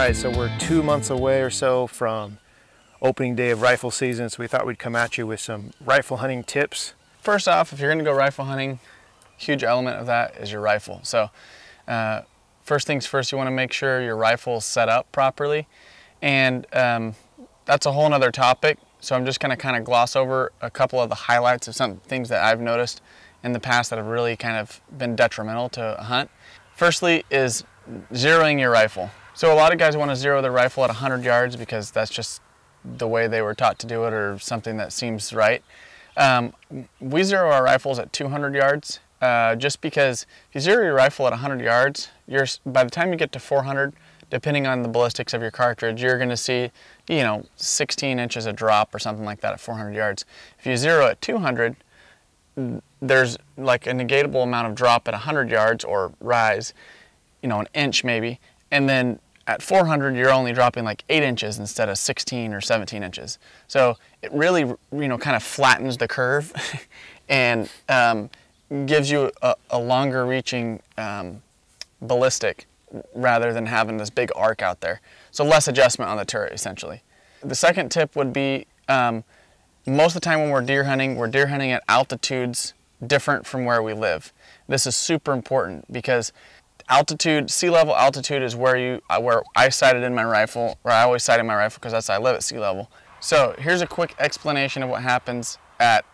All right, so we're two months away or so from opening day of rifle season, so we thought we'd come at you with some rifle hunting tips. First off, if you're gonna go rifle hunting, huge element of that is your rifle. So uh, first things first, you wanna make sure your rifle is set up properly. And um, that's a whole nother topic. So I'm just gonna kind of gloss over a couple of the highlights of some things that I've noticed in the past that have really kind of been detrimental to a hunt. Firstly is zeroing your rifle. So a lot of guys want to zero their rifle at 100 yards because that's just the way they were taught to do it or something that seems right. Um, we zero our rifles at 200 yards uh, just because if you zero your rifle at 100 yards, you're, by the time you get to 400, depending on the ballistics of your cartridge, you're going to see, you know, 16 inches of drop or something like that at 400 yards. If you zero at 200, there's like a negatable amount of drop at 100 yards or rise, you know, an inch maybe, and then at 400, you're only dropping like 8 inches instead of 16 or 17 inches. So it really, you know, kind of flattens the curve and um, gives you a, a longer reaching um, ballistic rather than having this big arc out there. So less adjustment on the turret essentially. The second tip would be um, most of the time when we're deer hunting, we're deer hunting at altitudes different from where we live. This is super important because altitude, sea level altitude is where you uh, where I sighted in my rifle, where I always sight in my rifle because that's how I live at sea level. So here's a quick explanation of what happens at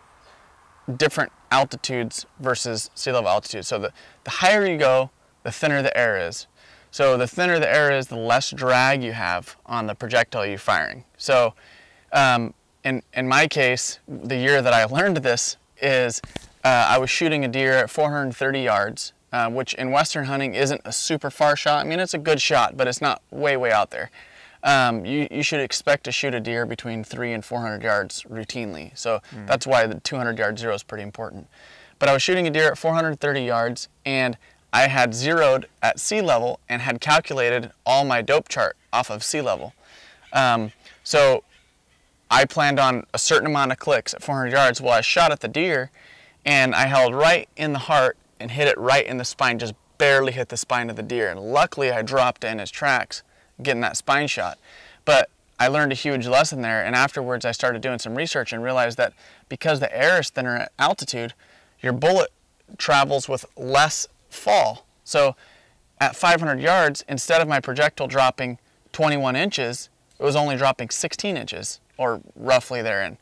different altitudes versus sea level altitude. So the, the higher you go, the thinner the air is. So the thinner the air is, the less drag you have on the projectile you're firing. So um, in, in my case, the year that I learned this is uh, I was shooting a deer at 430 yards uh, which in Western hunting isn't a super far shot. I mean, it's a good shot, but it's not way, way out there. Um, you, you should expect to shoot a deer between three and 400 yards routinely. So mm. that's why the 200 yard zero is pretty important. But I was shooting a deer at 430 yards and I had zeroed at sea level and had calculated all my dope chart off of sea level. Um, so I planned on a certain amount of clicks at 400 yards. Well, I shot at the deer and I held right in the heart and hit it right in the spine, just barely hit the spine of the deer. And luckily I dropped in his tracks getting that spine shot. But I learned a huge lesson there and afterwards I started doing some research and realized that because the air is thinner at altitude, your bullet travels with less fall. So at 500 yards, instead of my projectile dropping 21 inches, it was only dropping 16 inches or roughly therein.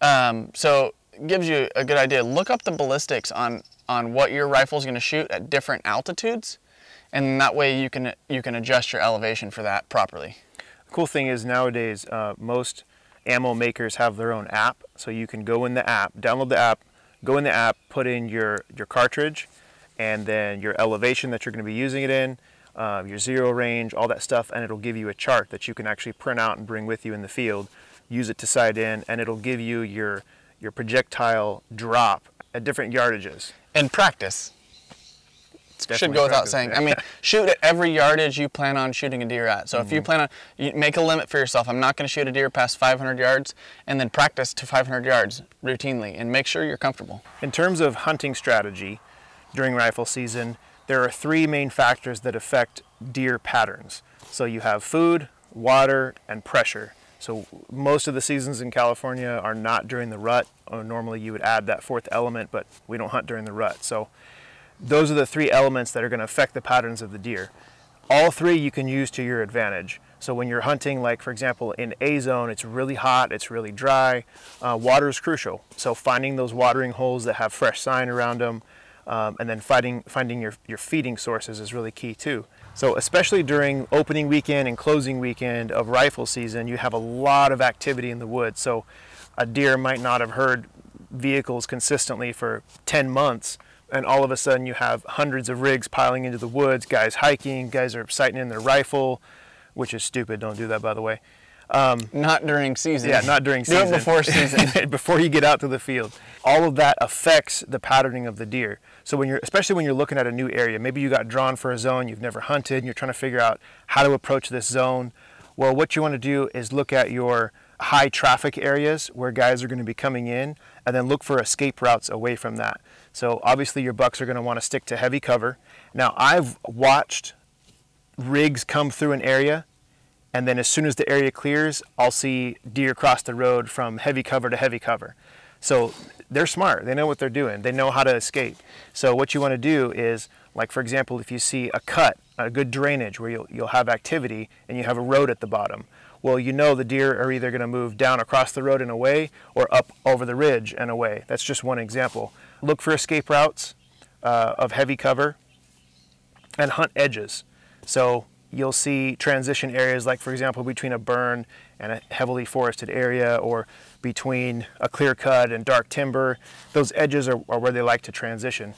Um, so gives you a good idea. Look up the ballistics on on what your rifle is going to shoot at different altitudes and that way you can you can adjust your elevation for that properly. The cool thing is nowadays uh, most ammo makers have their own app so you can go in the app, download the app, go in the app, put in your your cartridge and then your elevation that you're going to be using it in, uh, your zero range, all that stuff and it'll give you a chart that you can actually print out and bring with you in the field, use it to sight in and it'll give you your your projectile drop at different yardages. And practice. Should go without saying. I mean, shoot at every yardage you plan on shooting a deer at. So mm -hmm. if you mm-hmm. plan on, you make a limit for yourself. I'm not going to shoot a deer past 500 yards, and then practice to 500 yards routinely, and make sure you're comfortable. In terms of hunting strategy during rifle season, there are three main factors that affect deer patterns. So you have food, water, and pressure. So most of the seasons in California are not during the rut. Normally you would add that fourth element, but we don't hunt during the rut. So those are the three elements that are going to affect the patterns of the deer. All three you can use to your advantage. So when you're hunting, like for example, in A zone, it's really hot, it's really dry. Uh, water is crucial. So finding those watering holes that have fresh sign around them, um, and then finding, finding your, your feeding sources is really key too. So especially during opening weekend and closing weekend of rifle season, you have a lot of activity in the woods. So a deer might not have heard vehicles consistently for 10 months and all of a sudden you have hundreds of rigs piling into the woods, guys hiking, guys are sighting in their rifle, which is stupid, don't do that by the way. Um, not during season. Yeah, not during season. Do it before season. before you get out to the field. All of that affects the patterning of the deer. So when you're, especially when you're looking at a new area, maybe you got drawn for a zone you've never hunted, and you're trying to figure out how to approach this zone. Well, what you want to do is look at your high traffic areas where guys are going to be coming in, and then look for escape routes away from that. So obviously your bucks are going to want to stick to heavy cover. Now I've watched rigs come through an area and then as soon as the area clears, I'll see deer cross the road from heavy cover to heavy cover. So they're smart. They know what they're doing. They know how to escape. So what you want to do is, like for example, if you see a cut, a good drainage where you'll, you'll have activity and you have a road at the bottom, well, you know the deer are either going to move down across the road and away or up over the ridge and away. That's just one example. Look for escape routes uh, of heavy cover and hunt edges. So you'll see transition areas like, for example, between a burn and a heavily forested area or between a clear cut and dark timber. Those edges are, are where they like to transition.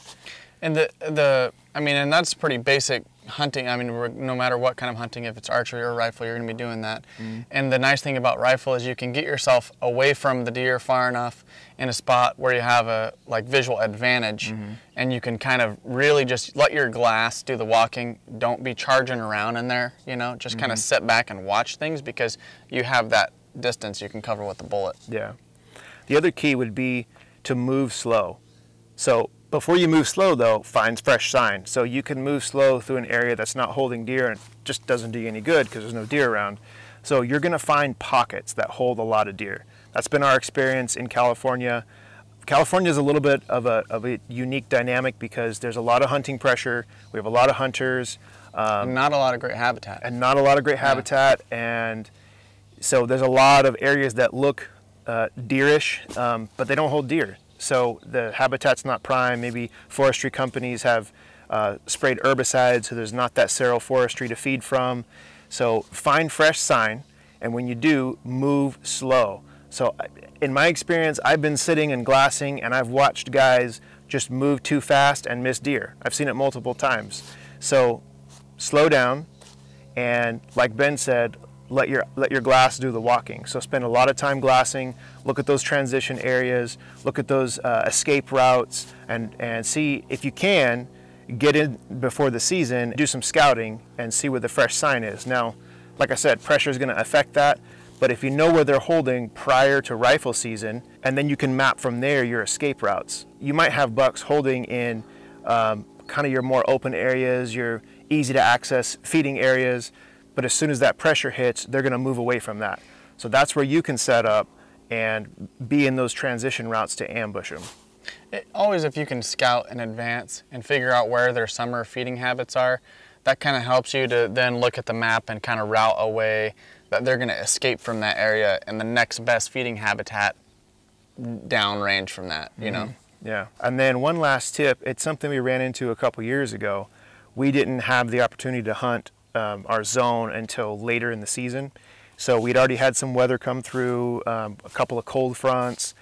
And the, the, I mean, and that's pretty basic hunting. I mean, no matter what kind of hunting, if it's archery or rifle, you're going to be doing that. Mm. And the nice thing about rifle is you can get yourself away from the deer far enough in a spot where you have a like visual advantage, mm-hmm. and you can kind of really just let your glass do the walking. Don't be charging around in there. You know, just mm-hmm. kind of sit back and watch things because you have that distance you can cover with the bullet. Yeah. The other key would be to move slow. So before you move slow though, find fresh sign. So you can move slow through an area that's not holding deer and just doesn't do you any good because there's no deer around. So you're gonna find pockets that hold a lot of deer. That's been our experience in California. California is a little bit of a, of a unique dynamic because there's a lot of hunting pressure. We have a lot of hunters. Um, not a lot of great habitat. And not a lot of great yeah. habitat. And so there's a lot of areas that look uh, deerish, um, but they don't hold deer. So the habitat's not prime. Maybe forestry companies have uh, sprayed herbicides, so there's not that sterile forestry to feed from. So find fresh sign, and when you do, move slow. So in my experience, I've been sitting and glassing, and I've watched guys just move too fast and miss deer. I've seen it multiple times. So slow down, and like Ben said, let your let your glass do the walking. So spend a lot of time glassing. Look at those transition areas. Look at those uh, escape routes, and and see if you can get in before the season. Do some scouting and see where the fresh sign is. Now, like I said, pressure is going to affect that. But if you know where they're holding prior to rifle season, and then you can map from there your escape routes. You might have bucks holding in um, kind of your more open areas, your easy to access feeding areas but as soon as that pressure hits, they're going to move away from that. So that's where you can set up and be in those transition routes to ambush them. It, always if you can scout in advance and figure out where their summer feeding habits are, that kind of helps you to then look at the map and kind of route away that they're going to escape from that area and the next best feeding habitat downrange from that, you mm-hmm. know? Yeah. And then one last tip, it's something we ran into a couple years ago. We didn't have the opportunity to hunt um, our zone until later in the season. So we'd already had some weather come through, um, a couple of cold fronts.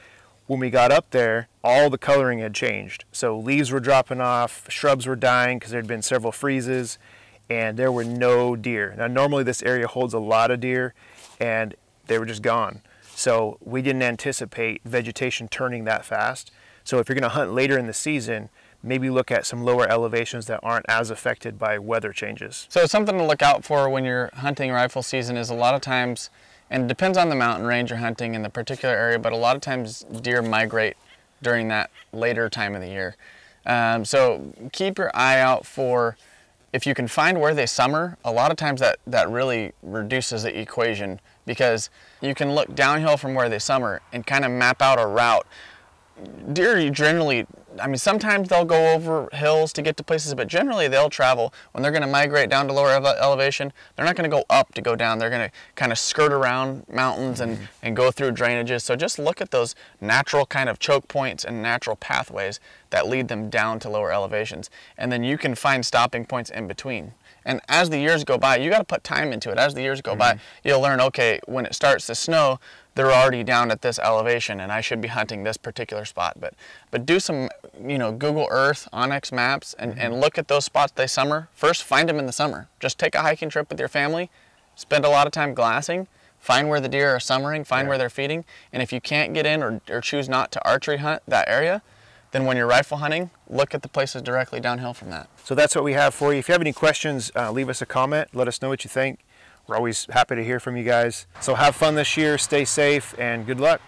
When we got up there, all the coloring had changed. So leaves were dropping off, shrubs were dying because there had been several freezes, and there were no deer. Now, normally this area holds a lot of deer, and they were just gone. So we didn't anticipate vegetation turning that fast. So if you're going to hunt later in the season, maybe look at some lower elevations that aren't as affected by weather changes. So something to look out for when you're hunting rifle season is a lot of times, and it depends on the mountain range you're hunting in the particular area, but a lot of times deer migrate during that later time of the year. Um, so keep your eye out for if you can find where they summer, a lot of times that, that really reduces the equation because you can look downhill from where they summer and kind of map out a route. Deer generally I mean, sometimes they'll go over hills to get to places, but generally they'll travel. When they're going to migrate down to lower elevation, they're not going to go up to go down. They're going to kind of skirt around mountains and, mm-hmm. and go through drainages. So just look at those natural kind of choke points and natural pathways that lead them down to lower elevations. And then you can find stopping points in between. And as the years go by, you got to put time into it. As the years go mm-hmm. by, you'll learn, okay, when it starts to snow, they're already down at this elevation and I should be hunting this particular spot. But but do some, you know, Google Earth, onX Maps, and, mm-hmm. and look at those spots they summer. First, find them in the summer. Just take a hiking trip with your family, spend a lot of time glassing, find where the deer are summering, find yeah. where they're feeding, and if you can't get in or, or choose not to archery hunt that area, then when you're rifle hunting, look at the places directly downhill from that. So that's what we have for you. If you have any questions, uh, leave us a comment. Let us know what you think. We're always happy to hear from you guys. So have fun this year, stay safe, and good luck.